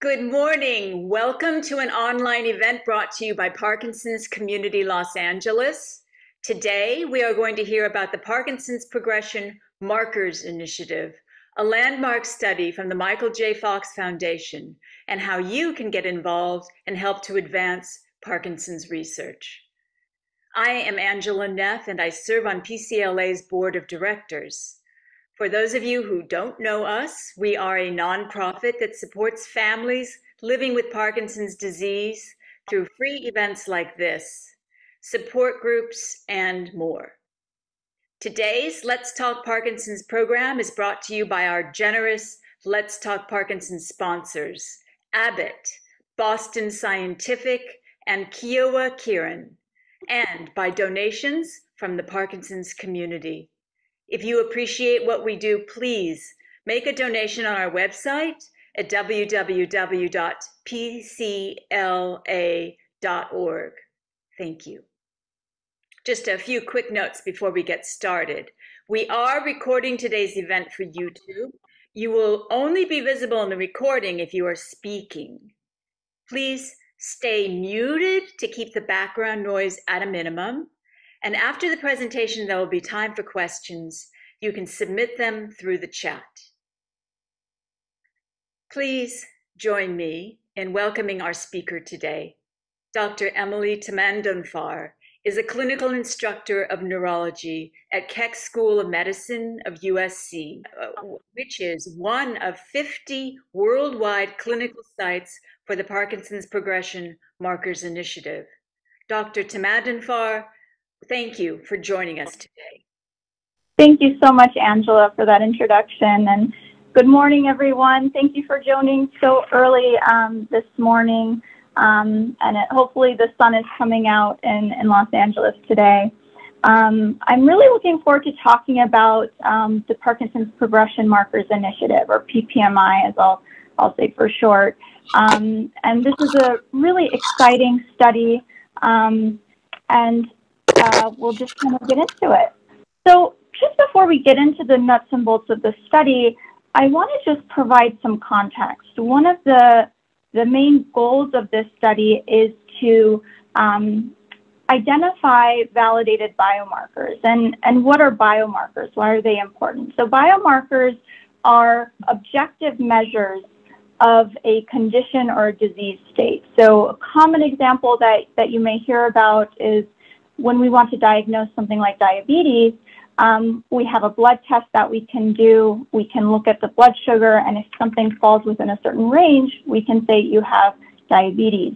Good morning. Welcome to an online event brought to you by Parkinson's Community Los Angeles. Today, we are going to hear about the Parkinson's Progression Markers Initiative, a landmark study from the Michael J. Fox Foundation, and how you can get involved and help to advance Parkinson's research. I am Angela Neff, and I serve on PCLA's board of directors. For those of you who don't know us, we are a nonprofit that supports families living with Parkinson's disease through free events like this, support groups, and more. Today's Let's Talk Parkinson's program is brought to you by our generous Let's Talk Parkinson's sponsors, Abbott, Boston Scientific, and Kyowa Kirin, and by donations from the Parkinson's community. If you appreciate what we do, please make a donation on our website at www.pcla.org. Thank you. Just a few quick notes before we get started. We are recording today's event for YouTube. You will only be visible in the recording if you are speaking. Please stay muted to keep the background noise at a minimum. And after the presentation, there will be time for questions. You can submit them through the chat. Please join me in welcoming our speaker today. Dr. Emily Tamadonfar is a clinical instructor of neurology at Keck School of Medicine of USC, uh, which is one of 50 worldwide clinical sites for the Parkinson's Progression Markers Initiative. Dr. Tamadonfar Thank you for joining us today. Thank you so much, Angela, for that introduction. And good morning, everyone. Thank you for joining so early um, this morning. Um, and it, hopefully the sun is coming out in, in Los Angeles today. Um, I'm really looking forward to talking about um, the Parkinson's Progression Markers Initiative, or PPMI, as I'll, I'll say for short. Um, and this is a really exciting study. Um, and uh, we'll just kind of get into it. So just before we get into the nuts and bolts of the study, I want to just provide some context. One of the, the main goals of this study is to um, identify validated biomarkers. And, and what are biomarkers? Why are they important? So biomarkers are objective measures of a condition or a disease state. So a common example that, that you may hear about is when we want to diagnose something like diabetes, um, we have a blood test that we can do. We can look at the blood sugar, and if something falls within a certain range, we can say you have diabetes.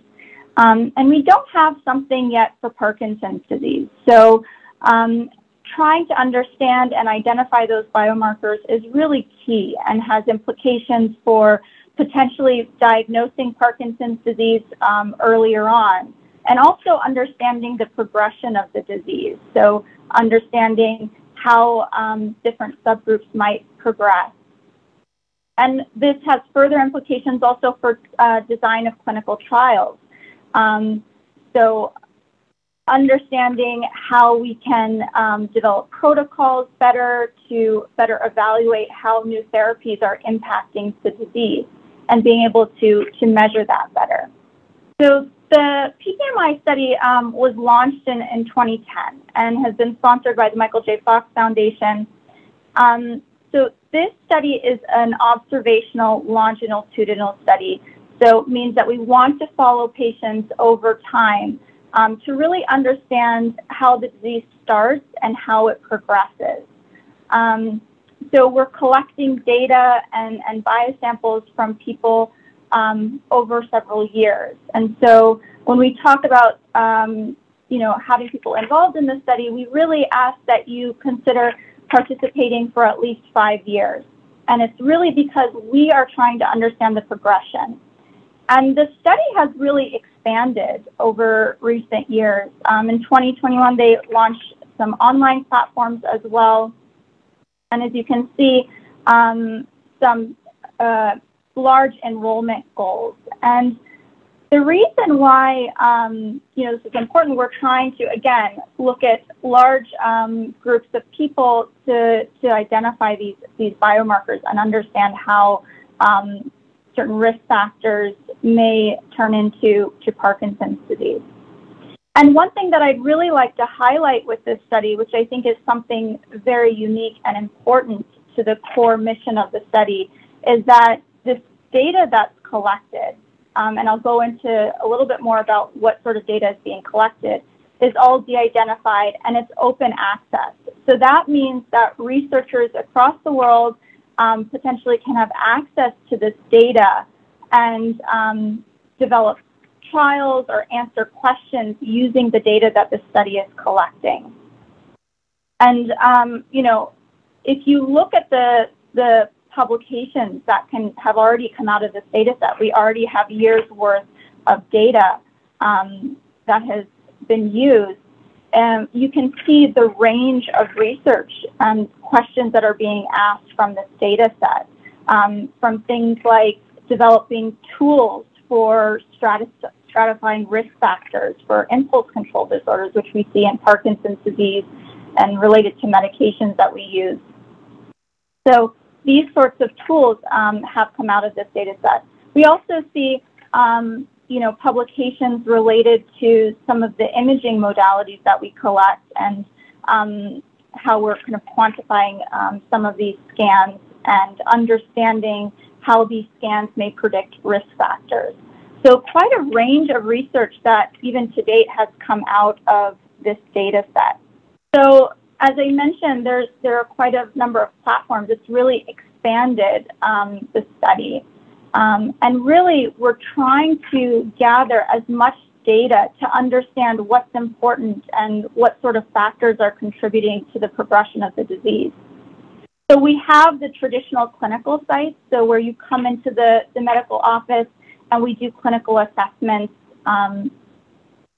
Um, and we don't have something yet for Parkinson's disease. So um, trying to understand and identify those biomarkers is really key and has implications for potentially diagnosing Parkinson's disease um, earlier on and also understanding the progression of the disease. So understanding how um, different subgroups might progress. And this has further implications also for uh, design of clinical trials. Um, so understanding how we can um, develop protocols better to better evaluate how new therapies are impacting the disease and being able to, to measure that better. So the PPMI study um, was launched in, in 2010 and has been sponsored by the Michael J. Fox Foundation. Um, so this study is an observational longitudinal study. So it means that we want to follow patients over time um, to really understand how the disease starts and how it progresses. Um, so we're collecting data and, and biosamples from people um, over several years. And so when we talk about, um, you know, having people involved in the study, we really ask that you consider participating for at least five years. And it's really because we are trying to understand the progression. And the study has really expanded over recent years. Um, in 2021, they launched some online platforms as well. And as you can see, um, some uh, large enrollment goals. And the reason why um, you know this is important, we're trying to again look at large um, groups of people to to identify these these biomarkers and understand how um, certain risk factors may turn into to Parkinson's disease. And one thing that I'd really like to highlight with this study, which I think is something very unique and important to the core mission of the study, is that this data that's collected, um, and I'll go into a little bit more about what sort of data is being collected, is all de-identified and it's open access. So that means that researchers across the world um, potentially can have access to this data and um, develop trials or answer questions using the data that the study is collecting. And, um, you know, if you look at the, the publications that can have already come out of this data set, we already have years worth of data um, that has been used. And you can see the range of research and questions that are being asked from this data set, um, from things like developing tools for stratifying risk factors for impulse control disorders, which we see in Parkinson's disease and related to medications that we use. So these sorts of tools um, have come out of this data set. We also see, um, you know, publications related to some of the imaging modalities that we collect and um, how we're kind of quantifying um, some of these scans and understanding how these scans may predict risk factors. So quite a range of research that even to date has come out of this data set. So as I mentioned, there's, there are quite a number of platforms. It's really expanded um, the study. Um, and really, we're trying to gather as much data to understand what's important and what sort of factors are contributing to the progression of the disease. So we have the traditional clinical sites, so where you come into the, the medical office and we do clinical assessments. Um,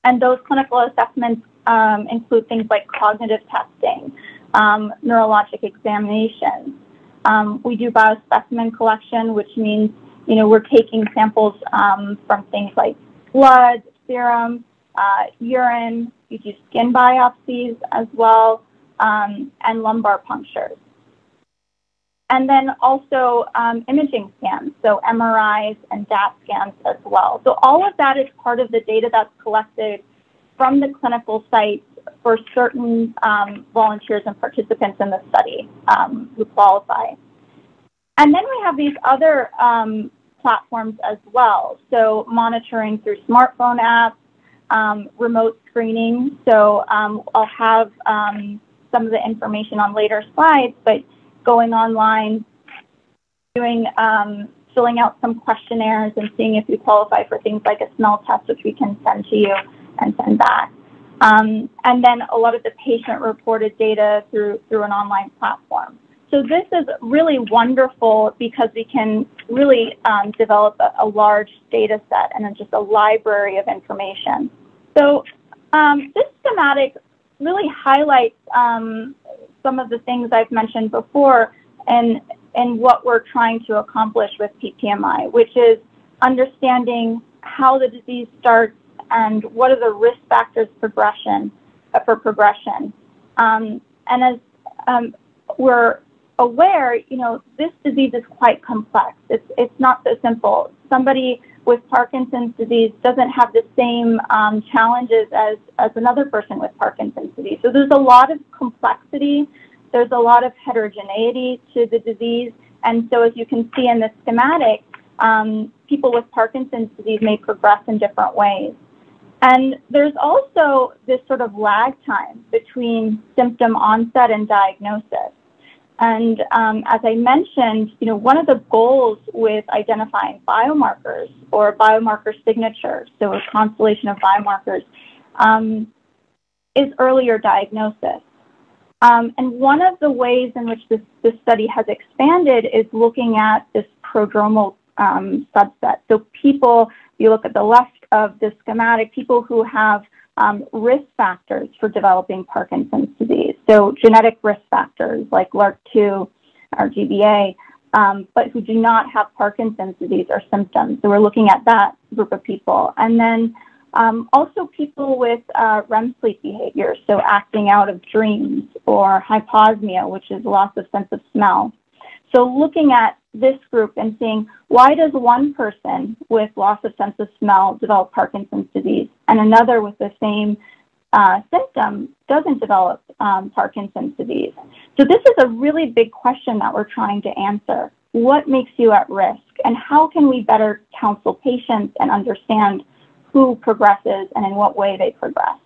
and those clinical assessments um, include things like cognitive testing, um, neurologic examinations. Um, we do biospecimen collection, which means you know we're taking samples um, from things like blood, serum, uh, urine. We do skin biopsies as well, um, and lumbar punctures. And then also um, imaging scans, so MRIs and DAT scans as well. So all of that is part of the data that's collected from the clinical sites for certain um, volunteers and participants in the study um, who qualify. And then we have these other um, platforms as well. So monitoring through smartphone apps, um, remote screening. So um, I'll have um, some of the information on later slides, but going online, doing filling out some questionnaires and seeing if you qualify for things like a smell test, which we can send to you and send back. Um, and then a lot of the patient reported data through, through an online platform. So this is really wonderful because we can really um, develop a, a, large data set and then just a library of information. So um, this schematic really highlights um, some of the things I've mentioned before and, and what we're trying to accomplish with PPMI, which is understanding how the disease starts and what are the risk factors progression uh, for progression. Um, and as um, we're aware, you know, this disease is quite complex. It's, it's not so simple. Somebody with Parkinson's disease doesn't have the same um, challenges as, as another person with Parkinson's disease. So there's a lot of complexity, there's a lot of heterogeneity to the disease. And so as you can see in the schematic, um, people with Parkinson's disease may progress in different ways. And there's also this sort of lag time between symptom onset and diagnosis. And um, as I mentioned, you know, one of the goals with identifying biomarkers or biomarker signatures, so a constellation of biomarkers, um, is earlier diagnosis. Um, and one of the ways in which this, this, study has expanded is looking at this prodromal um, subset. So people, you look at the left of the schematic, people who have um, risk factors for developing Parkinson's disease. So genetic risk factors like LRRK2 or GBA, um, but who do not have Parkinson's disease or symptoms. So we're looking at that group of people. And then um, also people with uh, REM sleep behavior, so acting out of dreams or hyposmia, which is loss of sense of smell. So looking at this group and seeing why does one person with loss of sense of smell develop Parkinson's disease and another with the same uh, symptom doesn't develop um, Parkinson's disease. So this is a really big question that we're trying to answer. What makes you at risk and how can we better counsel patients and understand who progresses and in what way they progress?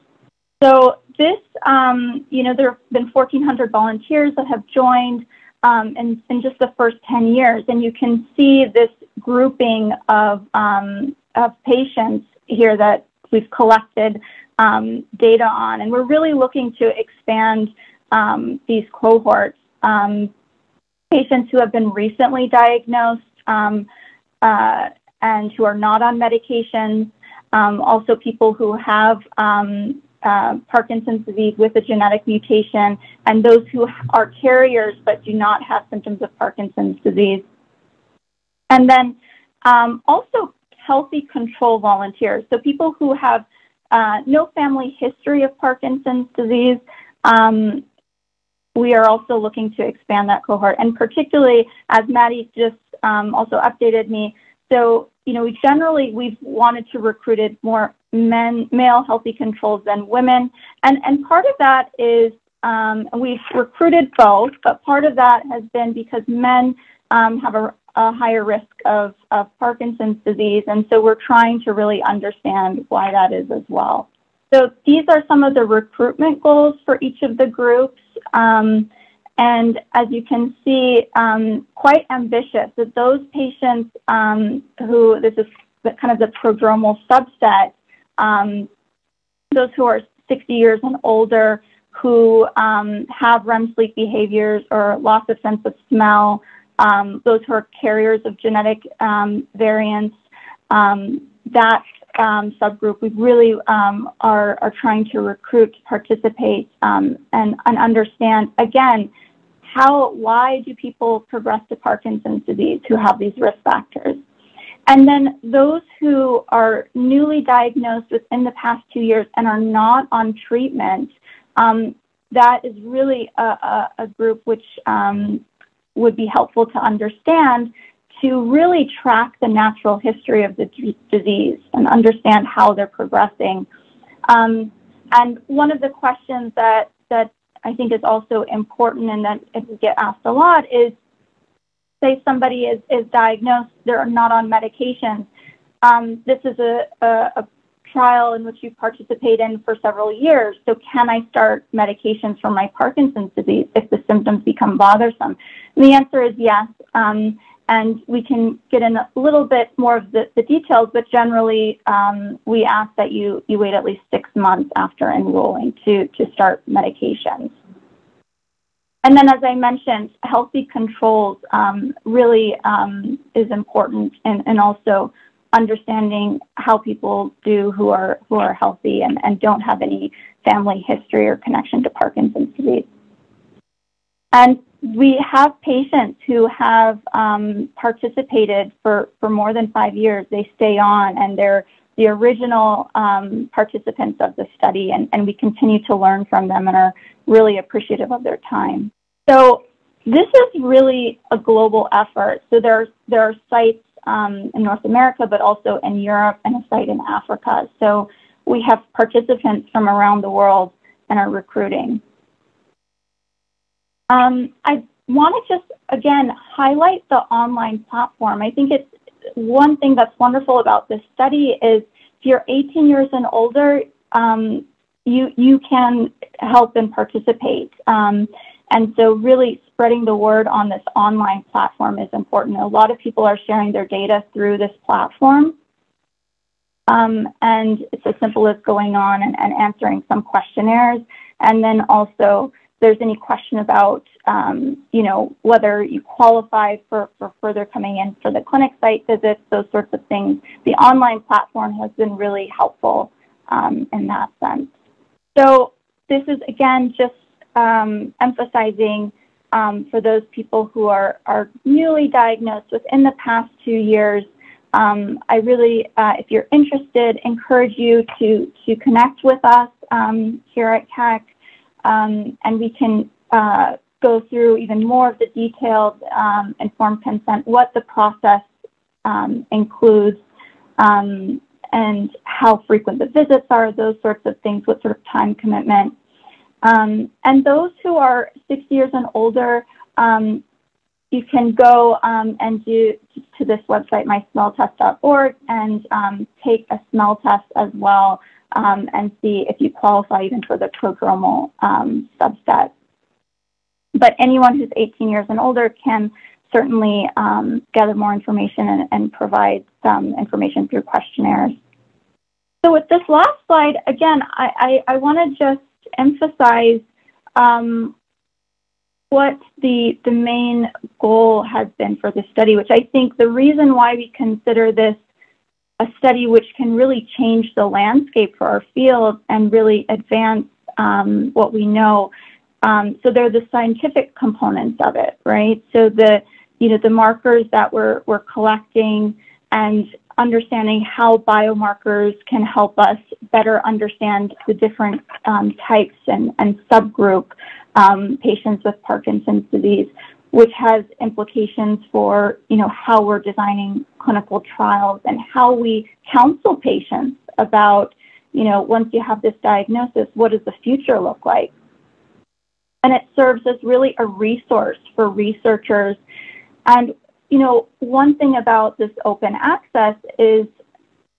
So this, um, you know, there have been 1,400 volunteers that have joined um, in, in just the first 10 years. And you can see this grouping of, um, of patients here that we've collected um, data on. And we're really looking to expand um, these cohorts. Um, patients who have been recently diagnosed um, uh, and who are not on medications, also people who have uh, Parkinson's disease with a genetic mutation, and those who are carriers but do not have symptoms of Parkinson's disease. And then um, also healthy control volunteers, so people who have uh, no family history of Parkinson's disease. Um, we are also looking to expand that cohort, and particularly as Maddie just um, also updated me. So, you know, we generally we've wanted to recruit more men, male healthy controls than women. And, and part of that is um, we've recruited both, but part of that has been because men um, have a, a, higher risk of, of Parkinson's disease. And so we're trying to really understand why that is as well. So these are some of the recruitment goals for each of the groups. Um, and as you can see, um, quite ambitious. That those patients um, who, this is kind of the prodromal subset, um, those who are 60 years and older who um, have REM sleep behaviors or loss of sense of smell, um, those who are carriers of genetic um, variants, um, that um, subgroup, we really are, are trying to recruit participate and, and understand, again, how, why do people progress to Parkinson's disease who have these risk factors? And then those who are newly diagnosed within the past two years and are not on treatment, um, that is really a, a, a group which um, would be helpful to understand to really track the natural history of the d- disease and understand how they're progressing. Um, and one of the questions that, that I think is also important and that we get asked a lot is say somebody is, is diagnosed, they're not on medications. Um, this is a, a, a, trial in which you participate in for several years. So can I start medications for my Parkinson's disease if the symptoms become bothersome? And the answer is yes. Um, and we can get in a little bit more of the, the details, but generally um, we ask that you, you wait at least six months after enrolling to, to start medications. And then, as I mentioned, healthy controls um, really um, is important, and, and also understanding how people do who are who are healthy and, and don't have any family history or connection to Parkinson's disease. And we have patients who have um, participated for, for more than five years. They stay on and they're the original um, participants of the study, and, and we continue to learn from them and are really appreciative of their time. So this is really a global effort. So there are, there are sites um, in North America, but also in Europe and a site in Africa. So we have participants from around the world and are recruiting. Um, I want to just, again, highlight the online platform. I think it's one thing that's wonderful about this study is if you're 18 years and older, um, you, you can help and participate. Um, and so really spreading the word on this online platform is important. A lot of people are sharing their data through this platform. Um, and it's as simple as going on and, and, answering some questionnaires. And then also, there's any question about, um, you know, whether you qualify for, for further coming in for the clinic site visits, those sorts of things. The online platform has been really helpful um, in that sense. So this is, again, just um, emphasizing um, for those people who are, are newly diagnosed within the past two years. Um, I really, uh, if you're interested, encourage you to, to connect with us um, here at Keck, um, and we can uh, go through even more of the detailed um, informed consent, what the process um, includes, um, and how frequent the visits are, those sorts of things, what sort of time commitment. Um, and those who are 60 years and older, um, you can go and do to this website, mysmelltest.org, and take a smell test as well um, and see if you qualify even for the prodromal um, subset. But anyone who's 18 years and older can certainly um, gather more information and, and, provide some information through questionnaires. So with this last slide, again, I, I, I want to just emphasize um, what the, the main goal has been for the study, which I think the reason why we consider this a study which can really change the landscape for our field and really advance um, what we know. Um, so there are the scientific components of it, right? So the you know the markers that we're we're collecting and understanding how biomarkers can help us better understand the different um, types and, and subgroup um, patients with Parkinson's disease, which has implications for, you know, how we're designing clinical trials and how we counsel patients about, you know, once you have this diagnosis, what does the future look like? And it serves as really a resource for researchers. And, you know, one thing about this open access is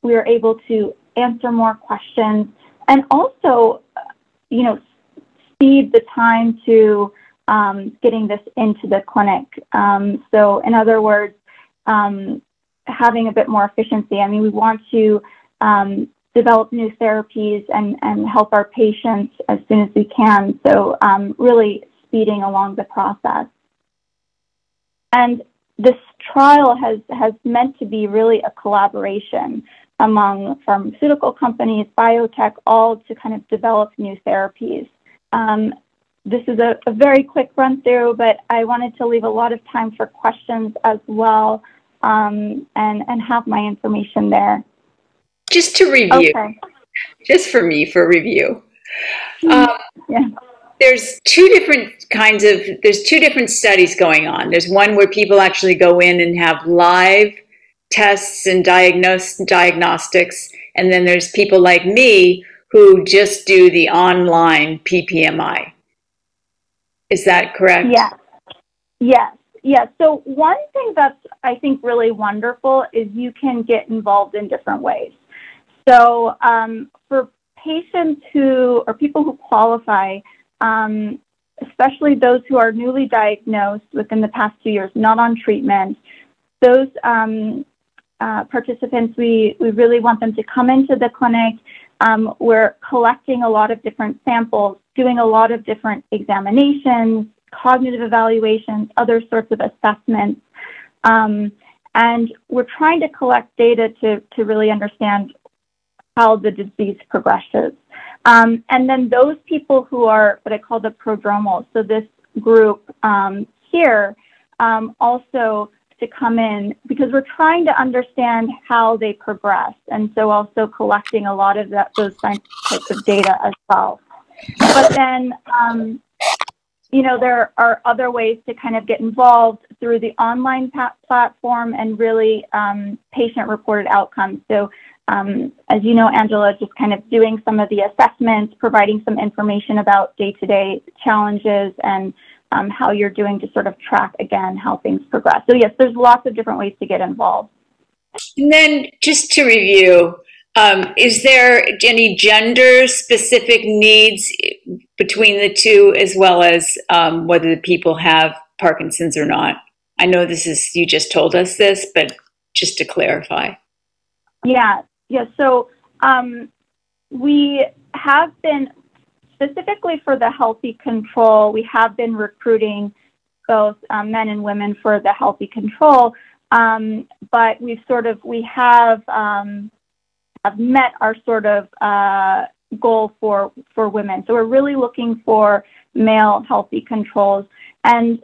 we are able to answer more questions and also, you know, speed the time to um, getting this into the clinic. Um, so, in other words, um, having a bit more efficiency. I mean, we want to um, develop new therapies and, and help our patients as soon as we can. So, um, really speeding along the process. And this trial has, has meant to be really a collaboration among pharmaceutical companies, biotech, all to kind of develop new therapies. Um, this is a, a, very quick run through, but I wanted to leave a lot of time for questions as well um, and, and have my information there. Just to review, okay. just for me for review. Mm-hmm. Um, yeah. There's two different kinds of, there's two different studies going on. There's one where people actually go in and have live tests and diagnose, diagnostics. And then there's people like me who just do the online PPMI. Is that correct? Yes. Yes. Yes. So one thing that's I think really wonderful is you can get involved in different ways. So um, for patients who or people who qualify, um, especially those who are newly diagnosed within the past two years, not on treatment, those um, uh, participants, we, we really want them to come into the clinic um, we're collecting a lot of different samples, doing a lot of different examinations, cognitive evaluations, other sorts of assessments. Um, and we're trying to collect data to, to really understand how the disease progresses. Um, and then those people who are what I call the prodromal, so this group um, here um, also to come in because we're trying to understand how they progress. And so also collecting a lot of that, those types of data as well. But then, um, you know, there are other ways to kind of get involved through the online platform and really um, patient reported outcomes. So um, as you know, Angela, just kind of doing some of the assessments, providing some information about day-to-day challenges and um, how you're doing to sort of track again how things progress. So yes, there's lots of different ways to get involved. And then just to review, um, is there any gender specific needs between the two as well as um, whether the people have Parkinson's or not? I know this is, you just told us this, but just to clarify. Yeah, yeah. So um, we have been specifically for the healthy control, we have been recruiting both um, men and women for the healthy control. Um, but we've sort of we have um, have met our sort of uh, goal for for women. So we're really looking for male healthy controls. And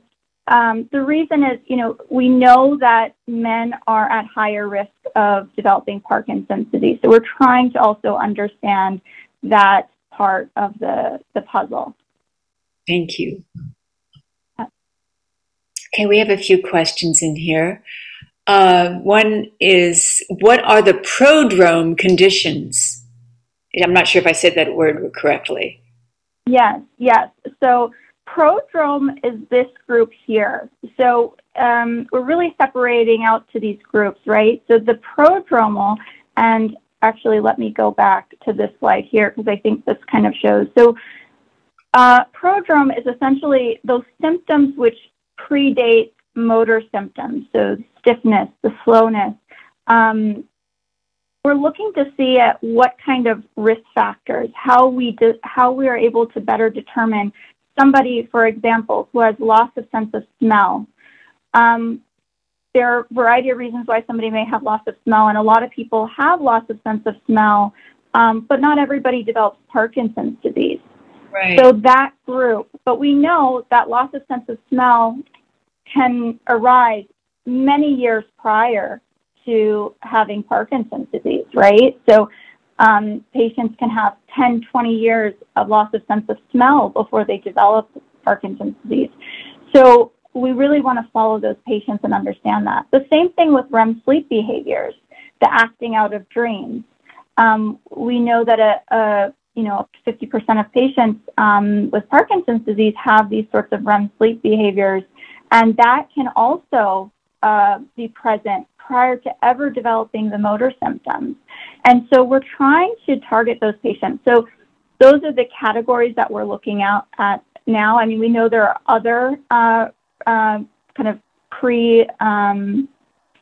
um, the reason is, you know, we know that men are at higher risk of developing Parkinson's disease. So we're trying to also understand that part of the, the puzzle. Thank you. Okay, we have a few questions in here. Uh, one is, what are the prodrome conditions? I'm not sure if I said that word correctly. Yes, yes. So prodrome is this group here. So um, we're really separating out to these groups, right? So the prodromal, and actually let me go back to this slide here because I think this kind of shows. So uh, prodrome is essentially those symptoms which predate motor symptoms, so stiffness, the slowness. Um, we're looking to see at what kind of risk factors, how we do, how we are able to better determine somebody, for example, who has loss of sense of smell. Um, there are a variety of reasons why somebody may have loss of smell, and a lot of people have loss of sense of smell, um, but not everybody develops Parkinson's disease. Right. So that group, but we know that loss of sense of smell can arise many years prior to having Parkinson's disease, right? So um, patients can have 10, 20 years of loss of sense of smell before they develop Parkinson's disease. So we really want to follow those patients and understand that. The same thing with REM sleep behaviors, the acting out of dreams. Um, we know that a, a you know, 50% of patients um, with Parkinson's disease have these sorts of REM sleep behaviors and that can also uh, be present prior to ever developing the motor symptoms. And so we're trying to target those patients. So those are the categories that we're looking at, at now. I mean, we know there are other uh, uh, kind of pre um,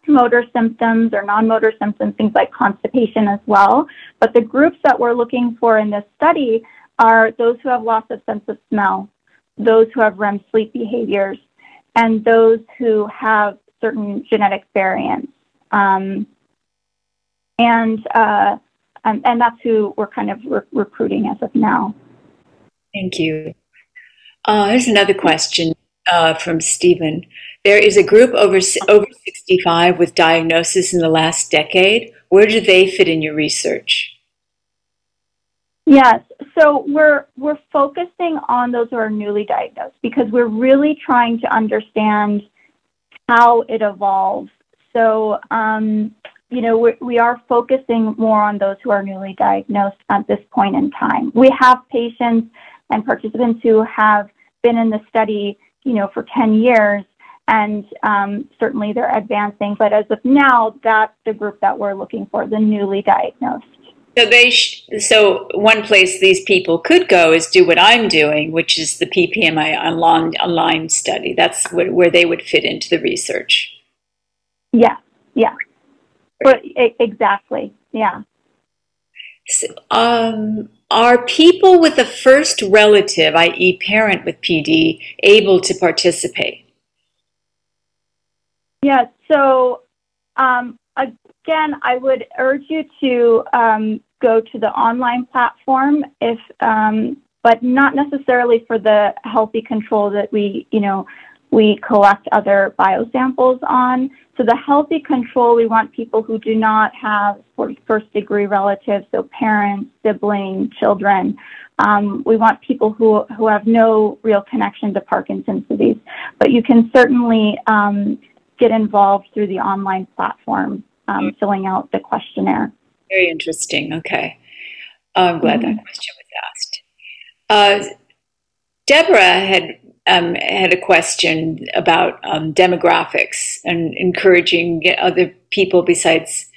motor symptoms or non motor symptoms, things like constipation as well. But the groups that we're looking for in this study are those who have loss of sense of smell, those who have REM sleep behaviors, and those who have certain genetic variants. Um, and, uh, um, and that's who we're kind of re- recruiting as of now. Thank you. Uh, here's another question uh, from Stephen. There is a group over over 65 with diagnosis in the last decade. Where do they fit in your research? Yes, so we're we're focusing on those who are newly diagnosed because we're really trying to understand how it evolves. So um, you know we we are focusing more on those who are newly diagnosed at this point in time. We have patients and participants who have been in the study, you know, for 10 years, and um, certainly they're advancing. But as of now, that's the group that we're looking for, the newly diagnosed. So they sh- so one place these people could go is do what I'm doing, which is the PPMI online, online study. That's where, where they would fit into the research. Yeah, yeah, but, exactly, yeah. So, um, are people with a first relative, i.e., parent with PD, able to participate? Yeah. So um, again, I would urge you to um, go to the online platform if, um, but not necessarily for the healthy control that we, you know, we collect other biosamples on. So the healthy control, we want people who do not have first degree relatives, so parents, siblings, children. Um, we want people who, who have no real connection to Parkinson's disease. But you can certainly um, get involved through the online platform um, filling out the questionnaire. Very interesting. Okay. I'm glad mm-hmm. that question was asked. Uh, Deborah had um, had a question about um, demographics and encouraging other people besides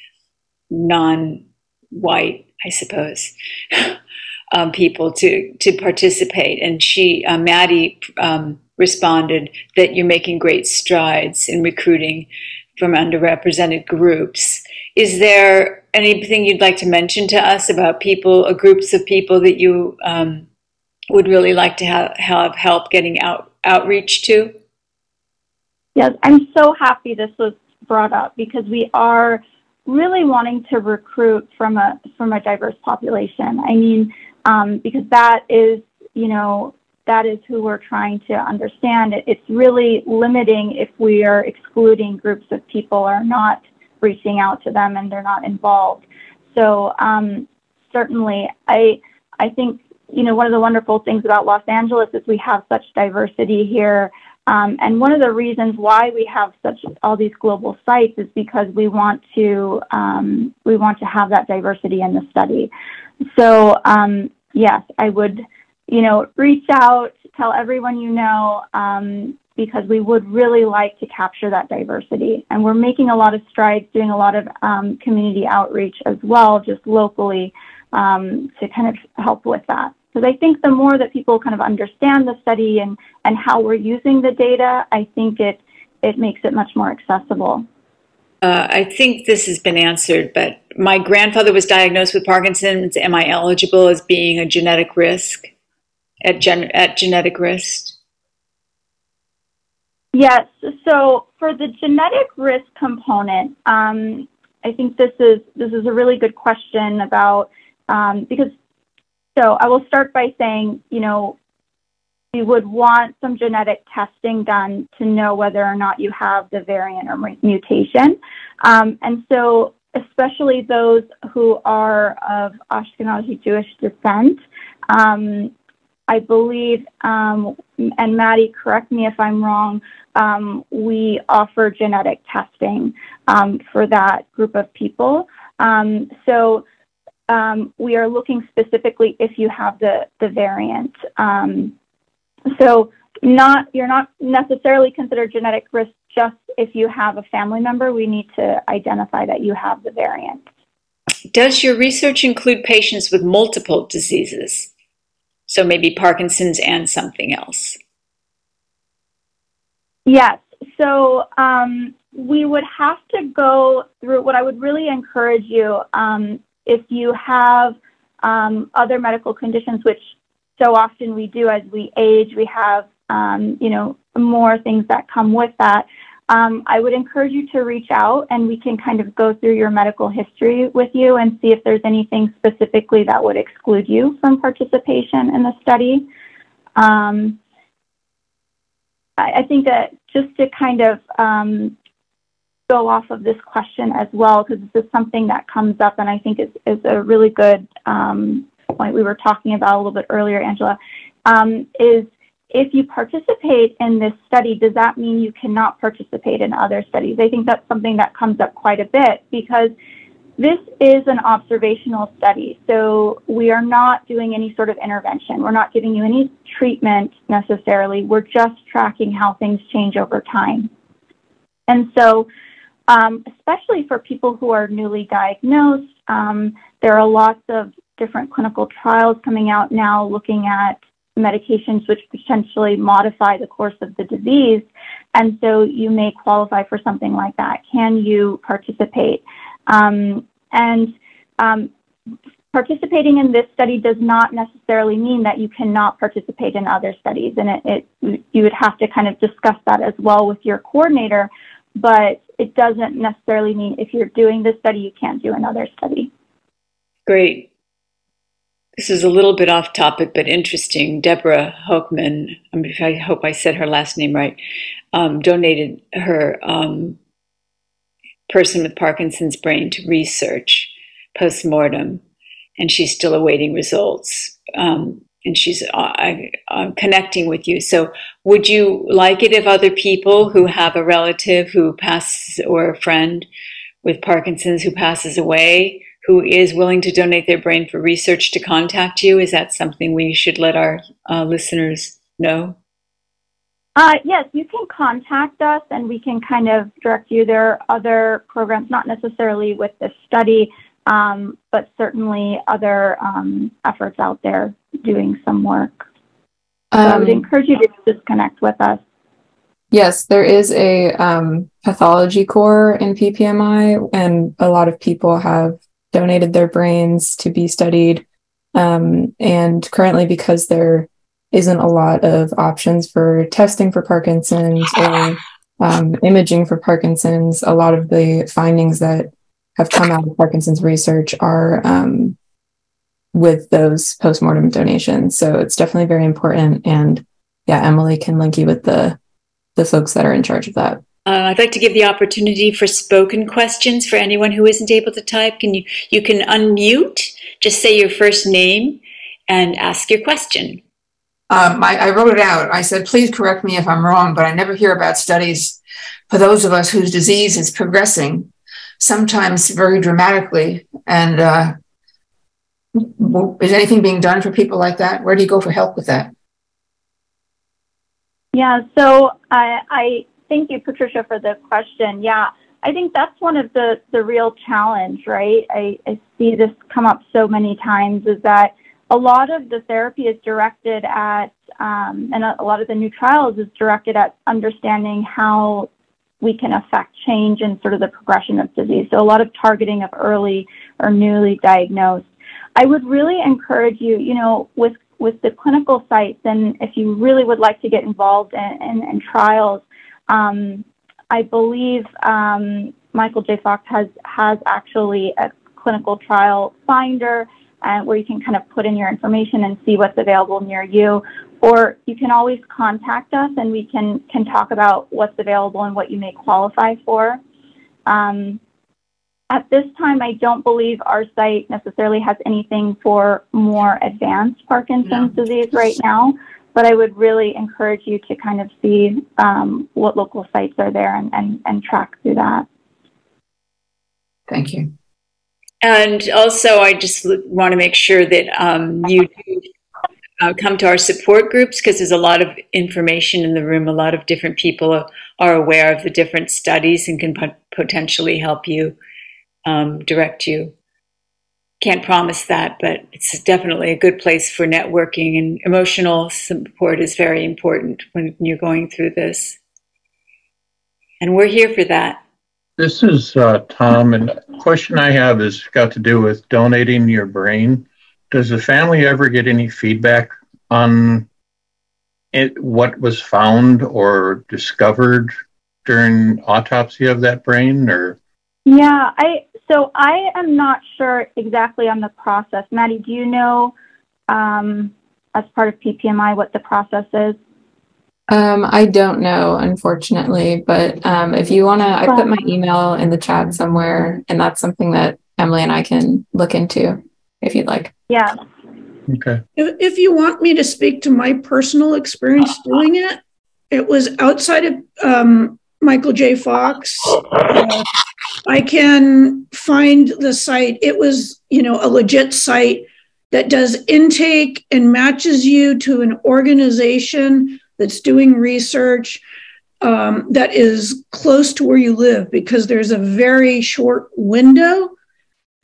non-white, I suppose, um, people to to participate. And she, uh, Maddie, um, responded that you're making great strides in recruiting from underrepresented groups. Is there anything you'd like to mention to us about people, or groups of people that you um, would really like to have, have help getting out outreach to? Yes, I'm so happy this was brought up because we are really wanting to recruit from a from a diverse population. I mean, um, because that is you know that is who we're trying to understand. It's really limiting if we are excluding groups of people or not reaching out to them and they're not involved. So um, certainly, I I think you know one of the wonderful things about Los Angeles is we have such diversity here. Um, and one of the reasons why we have such all these global sites is because we want to um, we want to have that diversity in the study. So um, yes, I would you know reach out, tell everyone you know, um, because we would really like to capture that diversity. And we're making a lot of strides, doing a lot of um, community outreach as well, just locally um, to kind of help with that. Because I think the more that people kind of understand the study and, and how we're using the data, I think it, it makes it much more accessible. Uh, I think this has been answered, but my grandfather was diagnosed with Parkinson's. Am I eligible as being a genetic risk at, gen- at genetic risk? Yes. So for the genetic risk component, um, I think this is this is a really good question about um, because so I will start by saying, you know, we would want some genetic testing done to know whether or not you have the variant or mutation. Um, and so, especially those who are of Ashkenazi Jewish descent, um, I believe, um, and Maddie, correct me if I'm wrong, um, we offer genetic testing um, for that group of people. Um, so um, we are looking specifically if you have the, the variant. Um, so not you're not necessarily considered genetic risk just if you have a family member. We need to identify that you have the variant. Does your research include patients with multiple diseases? So maybe Parkinson's and something else? Yes. So um, we would have to go through what I would really encourage you um, if you have um, other medical conditions, which so often we do as we age, we have, um, you know, more things that come with that. Um, I would encourage you to reach out and we can kind of go through your medical history with you and see if there's anything specifically that would exclude you from participation in the study. Um, I, I, think that just to kind of um, go off of this question as well, because this is something that comes up and I think is, is a really good um, point we were talking about a little bit earlier, Angela, um, is if you participate in this study, does that mean you cannot participate in other studies? I think that's something that comes up quite a bit because this is an observational study. So we are not doing any sort of intervention. We're not giving you any treatment necessarily. We're just tracking how things change over time. And so um, especially for people who are newly diagnosed. Um, there are lots of different clinical trials coming out now looking at medications which potentially modify the course of the disease. And so you may qualify for something like that. Can you participate? Um, and um, participating in this study does not necessarily mean that you cannot participate in other studies. And it, it, you would have to kind of discuss that as well with your coordinator but it doesn't necessarily mean if you're doing this study, you can't do another study. Great. This is a little bit off topic, but interesting. Deborah Hochman, I hope I said her last name right, um, donated her um, person with Parkinson's brain to research post mortem, and she's still awaiting results. Um, and she's uh, uh, connecting with you. So, would you like it if other people who have a relative who passes or a friend with Parkinson's who passes away, who is willing to donate their brain for research, to contact you? Is that something we should let our uh, listeners know? Uh, yes, you can contact us and we can kind of direct you. There are other programs, not necessarily with this study, um, but certainly other um, efforts out there doing some work. So um, I would um, encourage you to just connect with us. Yes, there is a um, pathology core in PPMI, and a lot of people have donated their brains to be studied. Um, and currently, because there isn't a lot of options for testing for Parkinson's or um, imaging for Parkinson's, a lot of the findings that have come out of Parkinson's research are um, with those postmortem donations. So it's definitely very important. And yeah, Emily can link you with the the folks that are in charge of that. Uh, I'd like to give the opportunity for spoken questions for anyone who isn't able to type. Can you you can unmute, just say your first name and ask your question. Um, I, I wrote it out. I said, please correct me if I'm wrong, but I never hear about studies for those of us whose disease is progressing, sometimes very dramatically. And uh, is anything being done for people like that? Where do you go for help with that? Yeah, so I, I thank you, Patricia, for the question. Yeah, I think that's one of the, the real challenge, right? I, I see this come up so many times is that a lot of the therapy is directed at, um, and a, a lot of the new trials is directed at understanding how we can affect change in sort of the progression of disease. So a lot of targeting of early or newly diagnosed. I would really encourage you, you know, with with the clinical sites, and if you really would like to get involved in, in, in trials, um, I believe um, Michael J. Fox has has actually a clinical trial finder uh, where you can kind of put in your information and see what's available near you. Or you can always contact us and we can can talk about what's available and what you may qualify for. Um, at this time, I don't believe our site necessarily has anything for more advanced Parkinson's no. disease right now but I would really encourage you to kind of see um, what local sites are there and, and, and track through that. Thank you. And also, I just want to make sure that um, you do uh, come to our support groups because there's a lot of information in the room. A lot of different people are aware of the different studies and can potentially help you, um, direct you can't promise that, but it's definitely a good place for networking and emotional support is very important when you're going through this. And we're here for that. This is uh, Tom, and the question I have is got to do with donating your brain. Does the family ever get any feedback on it, what was found or discovered during autopsy of that brain, or? Yeah, I so I am not sure exactly on the process. Maddie, do you know um, as part of PPMI what the process is? Um, I don't know, unfortunately, but um, if you want to, I put my email in the chat somewhere, and that's something that Emily and I can look into if you'd like. Yeah. Okay. If, if you want me to speak to my personal experience doing it, it was outside of um, Michael J. Fox. Uh, I can find the site. It was, you know, a legit site that does intake and matches you to an organization that's doing research um, that is close to where you live because there's a very short window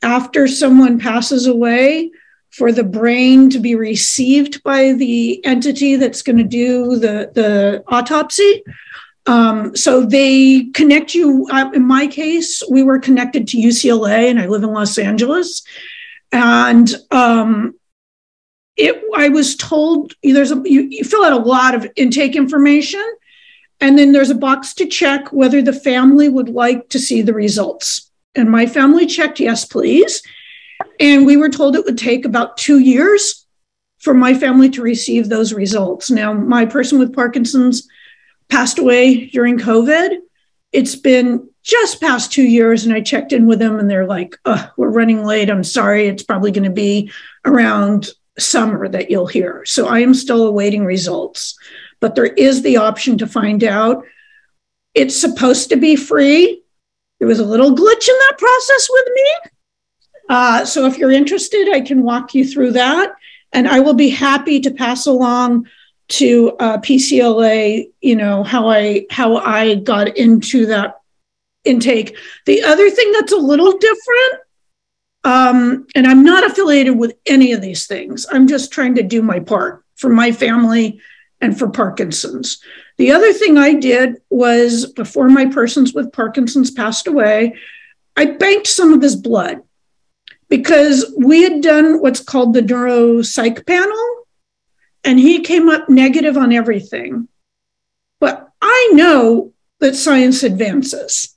after someone passes away for the brain to be received by the entity that's going to do the, the autopsy. Um, so they connect you. Uh, in my case, we were connected to UCLA, and I live in Los Angeles. And um, it, I was told there's a you, you fill out a lot of intake information, and then there's a box to check whether the family would like to see the results. And my family checked yes, please. And we were told it would take about two years for my family to receive those results. Now, my person with Parkinson's passed away during COVID. It's been just past two years, and I checked in with them, and they're like, oh, "We're running late. I'm sorry. It's probably going to be around summer that you'll hear." So I am still awaiting results, but there is the option to find out. It's supposed to be free. There was a little glitch in that process with me. Uh, so if you're interested, I can walk you through that, and I will be happy to pass along to uh, PCLA, you know, how I how I got into that intake. The other thing that's a little different, um, and I'm not affiliated with any of these things. I'm just trying to do my part for my family and for Parkinson's. The other thing I did was before my persons with Parkinson's passed away, I banked some of his blood because we had done what's called the neuropsych panel and he came up negative on everything. But I know that science advances.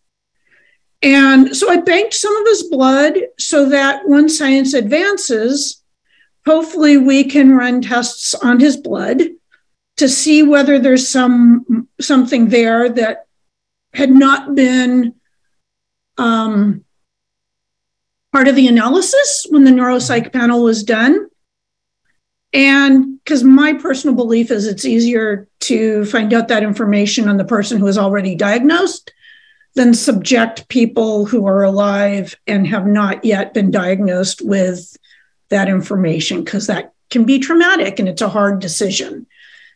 And so I banked some of his blood so that when science advances, hopefully we can run tests on his blood to see whether there's some something there that had not been um, part of the analysis when the neuropsych panel was done. And because my personal belief is it's easier to find out that information on the person who is already diagnosed than subject people who are alive and have not yet been diagnosed with that information, because that can be traumatic and it's a hard decision.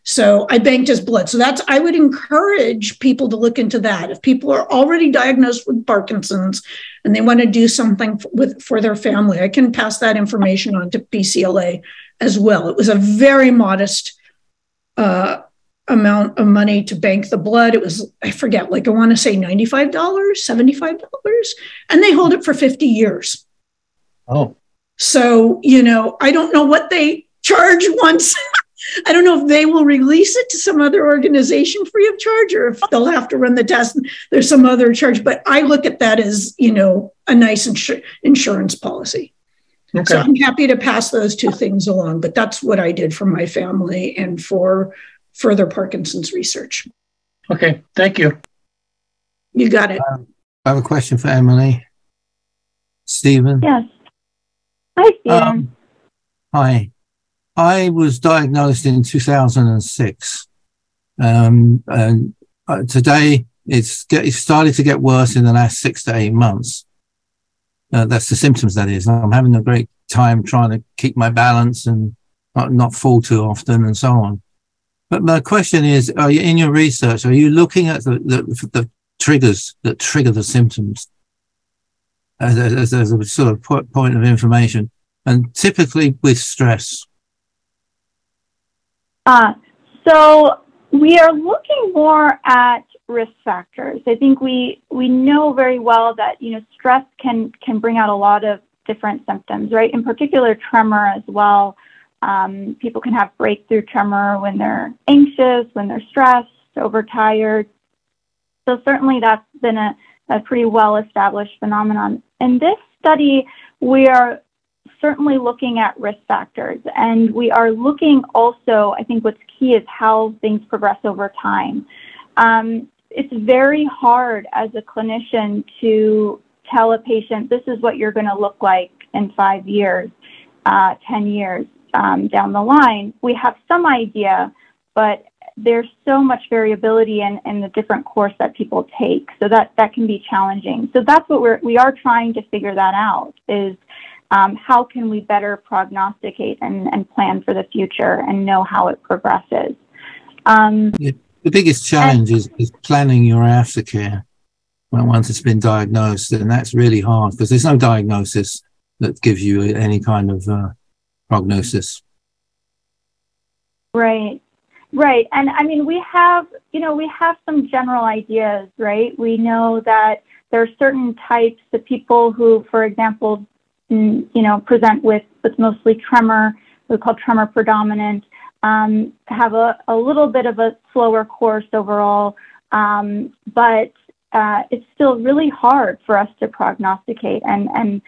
So I banked his blood. So that's, I would encourage people to look into that. If people are already diagnosed with Parkinson's and they want to do something with for their family, I can pass that information on to PCLA as well. It was a very modest uh, amount of money to bank the blood. It was, I forget, like I want to say $95, $75, and they hold it for 50 years. Oh. So, you know, I don't know what they charge once I don't know if they will release it to some other organization free of charge or if they'll have to run the test. There's some other charge, but I look at that as, you know, a nice insur- insurance policy. Okay. So I'm happy to pass those two things along, but that's what I did for my family and for further Parkinson's research. Okay, thank you. You got it. Um, I have a question for Emily. Stephen. Yes. Hi, Stephen. Um, hi. I was diagnosed in 2006. Um, and uh, today it's, get, it's started to get worse in the last six to eight months. Uh, that's the symptoms, that is. I'm having a great time trying to keep my balance and not, not fall too often and so on. But my question is, are you in your research, are you looking at the, the, the triggers that trigger the symptoms as, as, as a sort of point of information? And typically with stress, uh, so we are looking more at risk factors. I think we we know very well that you know stress can can bring out a lot of different symptoms, right? In particular, tremor as well. Um, people can have breakthrough tremor when they're anxious, when they're stressed, overtired. So certainly that's been a, a pretty well established phenomenon. In this study, we are certainly looking at risk factors. And we are looking also, I think what's key is how things progress over time. Um, it's very hard as a clinician to tell a patient, this is what you're going to look like in five years, uh, 10 years um, down the line. We have some idea, but there's so much variability in, in the different course that people take. So that, that can be challenging. So that's what we're, we are trying to figure that out is um, how can we better prognosticate and, and, plan for the future and know how it progresses? Um, yeah, the biggest challenge and, is, is planning your aftercare when once it's been diagnosed, and that's really hard because there's no diagnosis that gives you any kind of uh, prognosis. Right. Right. And I mean, we have, you know, we have some general ideas, right? We know that there are certain types of people who, for example, you know, present with, with mostly tremor, we call tremor predominant, um, have a, a little bit of a slower course overall, um, but uh, it's still really hard for us to prognosticate. And, and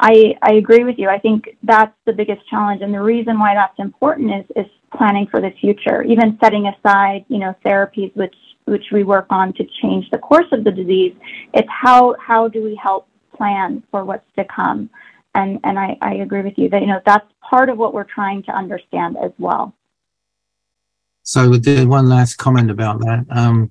I, I agree with you. I think that's the biggest challenge. And the reason why that's important is, is planning for the future, even setting aside, you know, therapies which, which we work on to change the course of the disease. It's how, how do we help plan for what's to come? And, and I, I agree with you that, you know, that's part of what we're trying to understand as well. So one last comment about that. Um,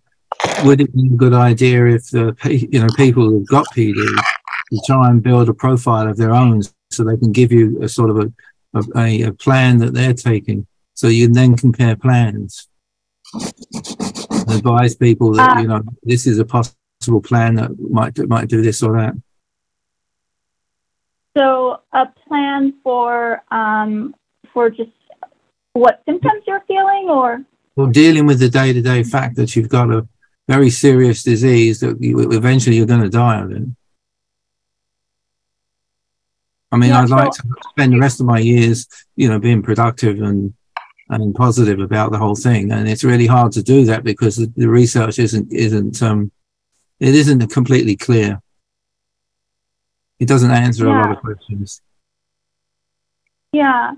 would it be a good idea if the you know people who've got PD to try and build a profile of their own so they can give you a sort of a, a, a plan that they're taking so you can then compare plans advise people that uh, you know this is a possible plan that might might do this or that so a plan for um, for just what symptoms you're feeling, or well, dealing with the day-to-day fact that you've got a very serious disease that you, eventually you're going to die of it. I mean, yeah, I'd so, like to spend the rest of my years, you know, being productive and and positive about the whole thing. And it's really hard to do that because the research isn't isn't um, it isn't completely clear. It doesn't answer yeah. a lot of questions. Yeah.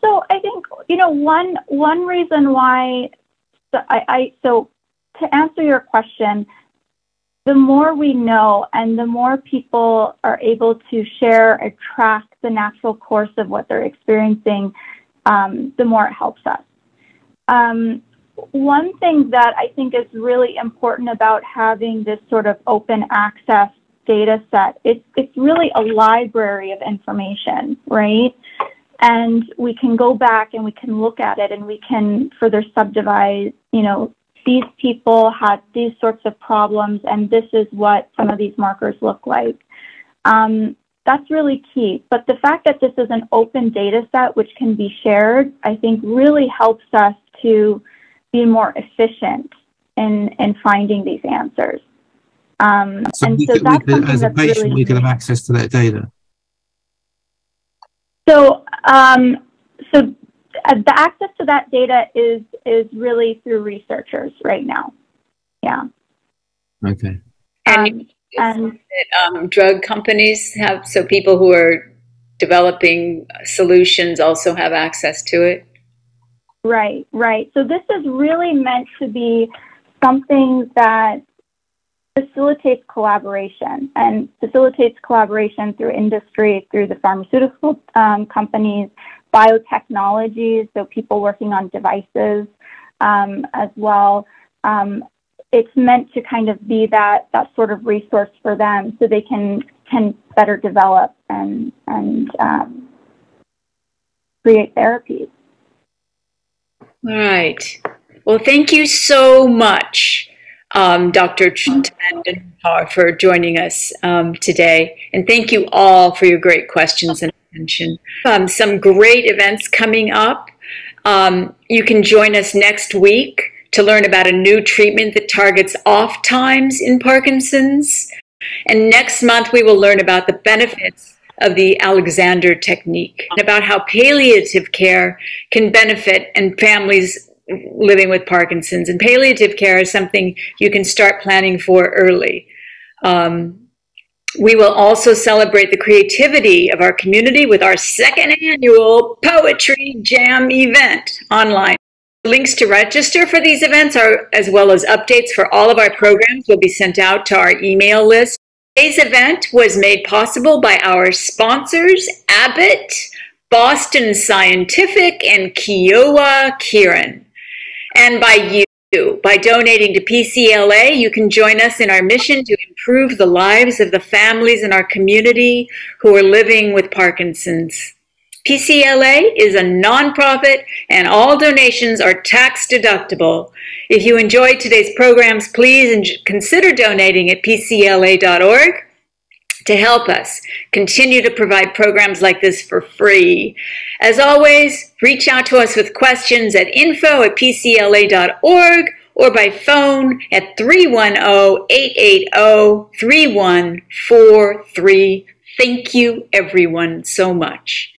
So I think you know one one reason why so I, I so to answer your question, the more we know and the more people are able to share or track the natural course of what they're experiencing, um, the more it helps us. Um, one thing that I think is really important about having this sort of open access data set, it's, it's really a library of information, right? And we can go back and we can look at it and we can further subdivide, you know, these people had these sorts of problems and this is what some of these markers look like. Um, that's really key. But the fact that this is an open data set which can be shared, I think really helps us to be more efficient in, in finding these answers. Um, So and we so could, we that's could, as a patient, really we could have access to that data. So, um, so uh, the access to that data is is really through researchers right now. Yeah. Okay. And Um, and um, drug companies have, so people who are developing solutions also have access to it. Right, right. So this is really meant to be something that facilitates collaboration and facilitates collaboration through industry, through the pharmaceutical um, companies, biotechnologies, so people working on devices um, as well. Um, it's meant to kind of be that that sort of resource for them, so they can can better develop and and um, create therapies. All right. Well, thank you so much, um, Dr. Tamadonfar, for joining us um, today. And thank you all for your great questions and attention. Um, some great events coming up. Um, you can join us next week to learn about a new treatment that targets off times in Parkinson's. And next month, we will learn about the benefits of the Alexander technique and about how palliative care can benefit and families living with Parkinson's. And palliative care is something you can start planning for early. Um, we will also celebrate the creativity of our community with our second annual Poetry Jam event online. Links to register for these events are, as well as updates for all of our programs, will be sent out to our email list. Today's event was made possible by our sponsors, Abbott, Boston Scientific, and Kyowa Kirin, and by you. By donating to PCLA, you can join us in our mission to improve the lives of the families in our community who are living with Parkinson's. PCLA is a nonprofit and all donations are tax deductible. If you enjoyed today's programs, please consider donating at pcla.org to help us continue to provide programs like this for free. As always, reach out to us with questions at info at pcla.org or by phone at 310-880-3143. Thank you everyone so much.